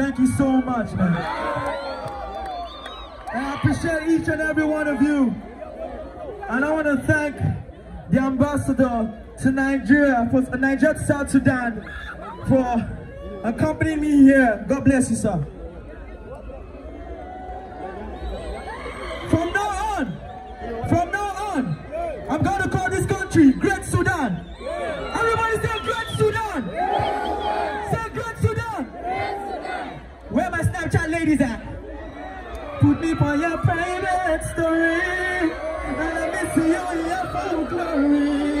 Thank you so much, man. And I appreciate each and every one of you. And I want to thank the ambassador to Nigeria, for uh, Nigeria to South Sudan, for accompanying me here. God bless you, sir. From now on, from now on, I'm going to call this country Snapchat ladies at? Put me on your private story. And let me see you in your full glory.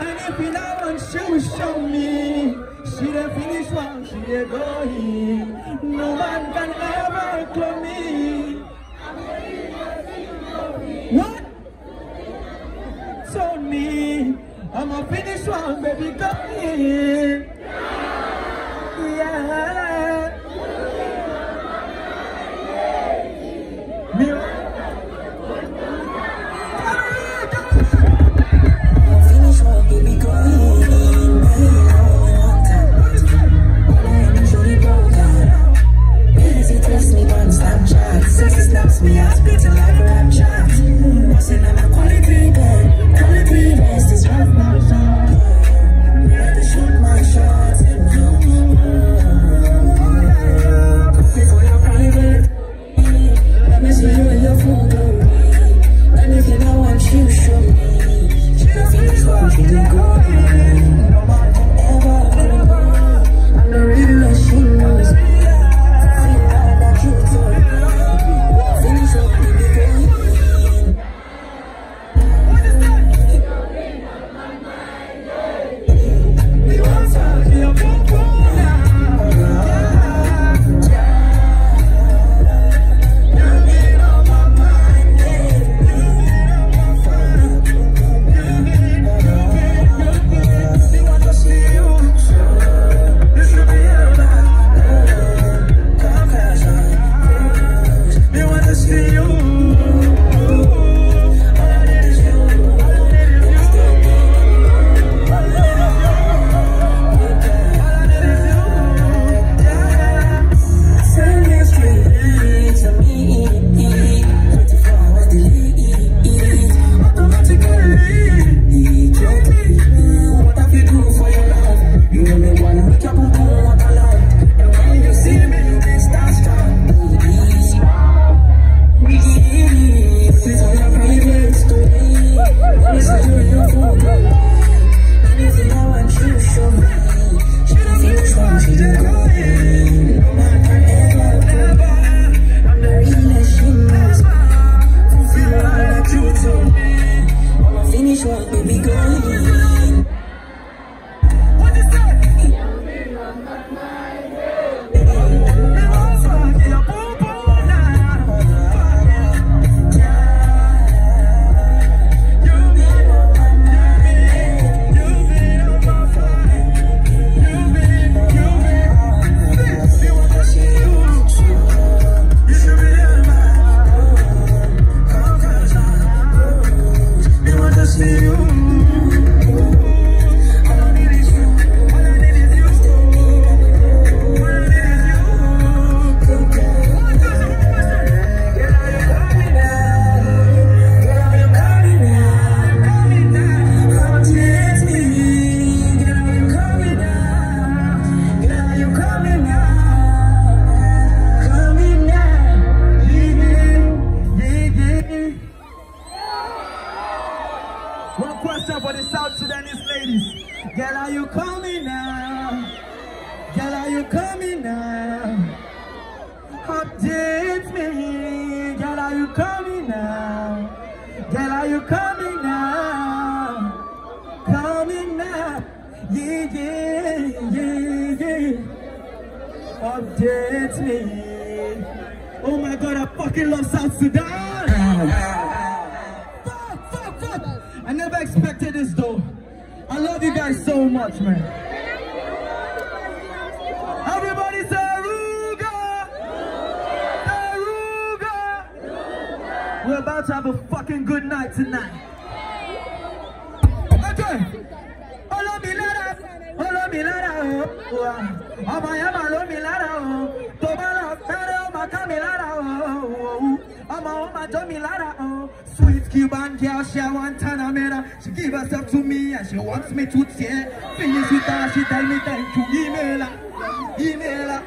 And if you don't want to show me, she done finish what she done going. No man can ever clone me. What? Told me, I'ma finish one, baby, girl. Oh my God, I fucking love South Sudan. fuck, fuck, fuck. I never expected this though. I love you guys so much, man. Everybody say Aruga! Aruga! We're about to have a fucking good night tonight. Okay. Hold on, me, Hold ọmọ yẹn mà lómi lára o tó bá lọ fẹ́rẹ́ ó mà ká mi lára o ọmọ ó mà jó mi lára o. Sweet Cuban girl, she want Tanamera. She give herself to me and she wants me to tear. Finish with her, she tell me thank you, Imela, Imela.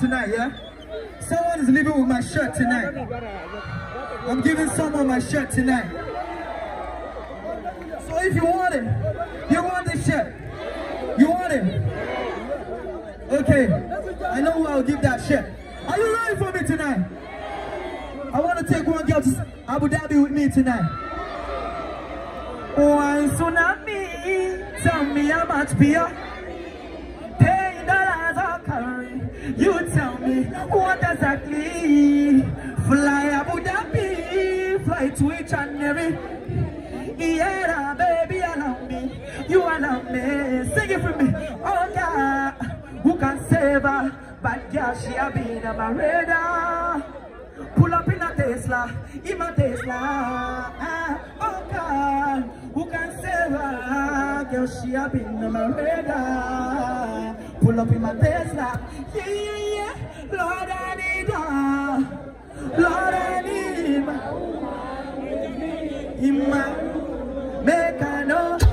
Tonight, yeah? Someone is leaving with my shirt tonight. I'm giving someone my shirt tonight. So if you want it, you want this shirt. You want it? Okay. I know who I'll give that shirt. Are you ready for me tonight? I want to take one girl to Abu Dhabi with me tonight. Oh, one tsunami, tell me how much beer. Paying dollars or curry. You each and every. Yeah, baby, love me. You allow me. Sing it for me. Oh, God. Who can save her? Bad girl, she a been on my. Pull up in a Tesla, in my Tesla. Ah, oh God, who can save her? Girl, she a been my radar. Pull up in my Tesla, yeah, yeah, yeah. Lord, I need her. Lord, I need him. Make I know.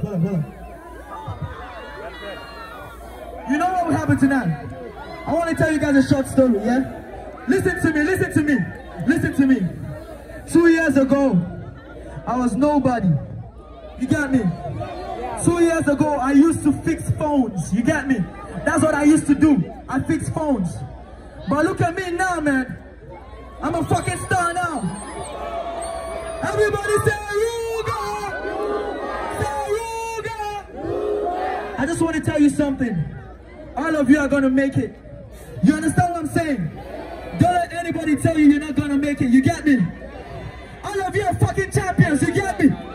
hold up, hold. You know what will happen tonight? I want to tell you guys a short story, yeah? Listen to me, listen to me, listen to me. Two years ago, I was nobody. You got me? Two years ago, I used to fix phones. You got me? That's what I used to do. I fix phones. But look at me now, man. I'm a fucking star now. Everybody say, yeah! I just want to tell you something. All of you are gonna make it. You understand what I'm saying? Don't let anybody tell you you're not gonna make it. You get me? All of you are fucking champions. You get me?